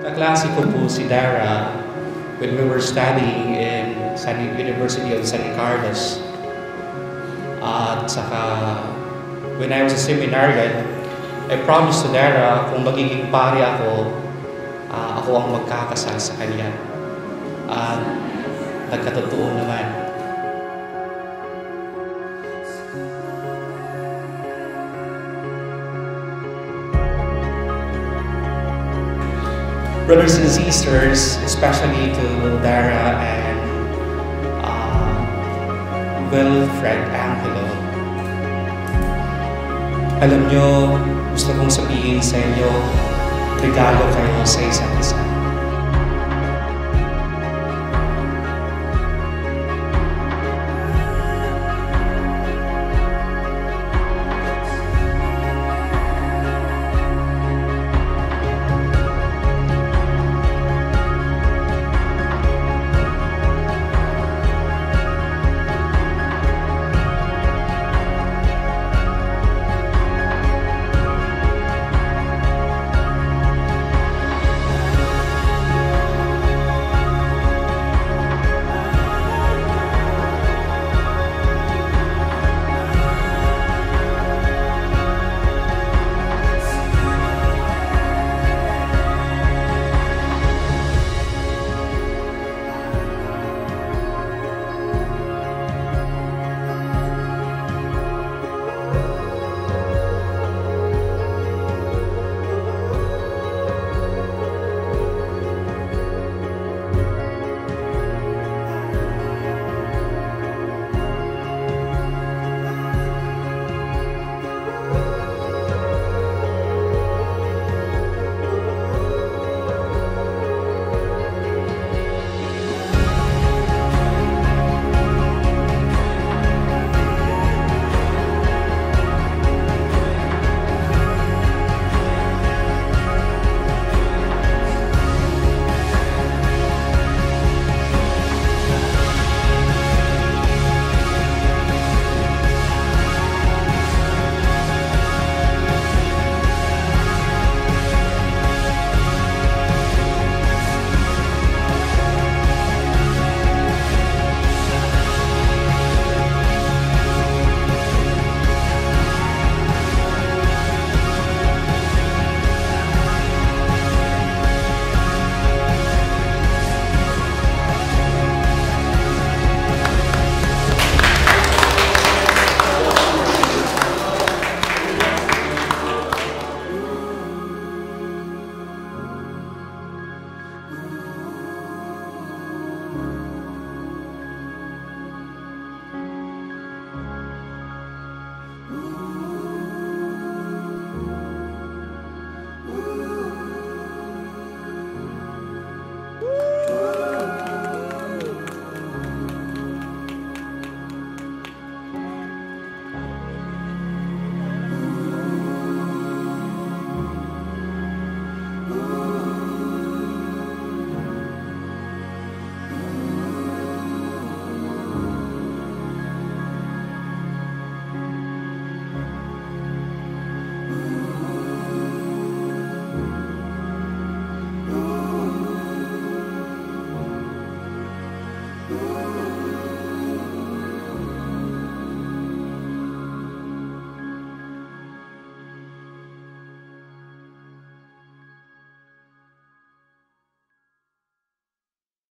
Kaklase ko po si Dara when we were studying in San University of San Carlos. At saka, when I was a seminarian, I promised to Dara kung magiging pare ako, ah, ako ang magkakasal sa kanya. At nagkatotoo naman. Brothers and sisters, especially to Dara and uh, Wilfred Angelo. Alam nyo, gusto kong sabihin sa inyo, regalo kayo sa isa't Ooh.